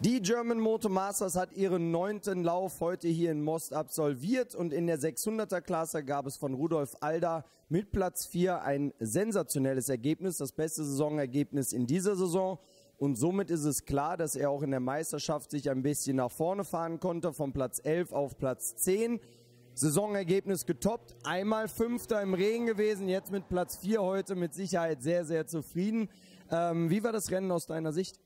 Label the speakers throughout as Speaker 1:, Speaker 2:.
Speaker 1: German Moto Masters hat ihren neunten Lauf heute hier in Most absolviert und in der 600er Klasse gab es von Rudolf Alda mit Platz 4 ein sensationelles Ergebnis, das beste Saisonergebnis in dieser Saison. Und somit ist es klar, dass er auch in der Meisterschaft sich ein bisschen nach vorne fahren konnte, von Platz 11 auf Platz 10. Saisonergebnis getoppt, einmal Fünfter im Regen gewesen, jetzt mit Platz 4 heute mit Sicherheit sehr, sehr zufrieden. Ähm, wie war das Rennen aus deiner Sicht?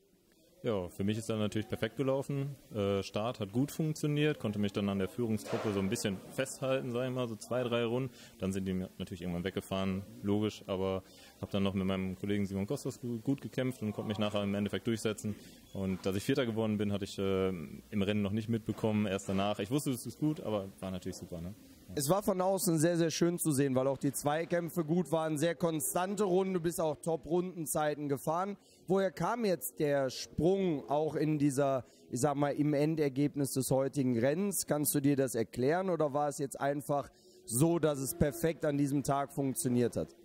Speaker 2: Ja, für mich ist dann natürlich perfekt gelaufen. Äh, Start hat gut funktioniert, konnte mich dann an der Führungstruppe so ein bisschen festhalten, sag ich mal, so zwei, drei Runden. Dann sind die natürlich irgendwann weggefahren, logisch, aber habe dann noch mit meinem Kollegen Simon Kostas gut gekämpft und konnte mich nachher im Endeffekt durchsetzen. Und dass ich Vierter geworden bin, hatte ich äh, im Rennen noch nicht mitbekommen, erst danach. Ich wusste, es ist gut, aber war natürlich super. Ne?
Speaker 1: Es war von außen sehr, sehr schön zu sehen, weil auch die Zweikämpfe gut waren, sehr konstante Runde, bis auch Top-Rundenzeiten gefahren. Woher kam jetzt der Sprung auch in dieser, ich sag mal, im Endergebnis des heutigen Rennens? Kannst du dir das erklären oder war es jetzt einfach so, dass es perfekt an diesem Tag funktioniert hat?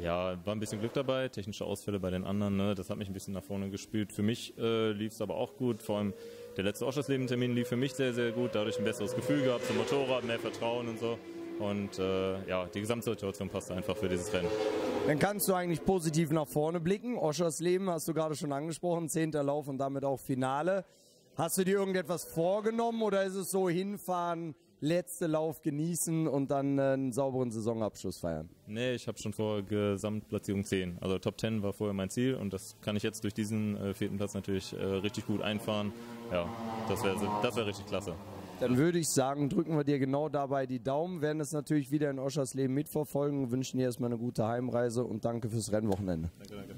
Speaker 2: Ja, war ein bisschen Glück dabei, technische Ausfälle bei den anderen, ne? das hat mich ein bisschen nach vorne gespielt. Für mich äh, lief es aber auch gut, vor allem der letzte Oschersleben-Termin lief für mich sehr, sehr gut, dadurch ein besseres Gefühl gehabt zum Motorrad, mehr Vertrauen und so. Und äh, ja, die Gesamtsituation passt einfach für dieses Rennen.
Speaker 1: Dann kannst du eigentlich positiv nach vorne blicken. Oschersleben hast du gerade schon angesprochen, zehnter Lauf und damit auch Finale. Hast du dir irgendetwas vorgenommen oder ist es so hinfahren, letzte Lauf genießen und dann äh, einen sauberen Saisonabschluss feiern?
Speaker 2: Nee, ich habe schon vor Gesamtplatzierung 10. Also Top 10 war vorher mein Ziel und das kann ich jetzt durch diesen äh, vierten Platz natürlich äh, richtig gut einfahren. Ja, das wäre das wär richtig klasse.
Speaker 1: Dann würde ich sagen, drücken wir dir genau dabei die Daumen, werden es natürlich wieder in Oschersleben mitverfolgen, wünschen dir erstmal eine gute Heimreise und danke fürs Rennwochenende. Danke, danke.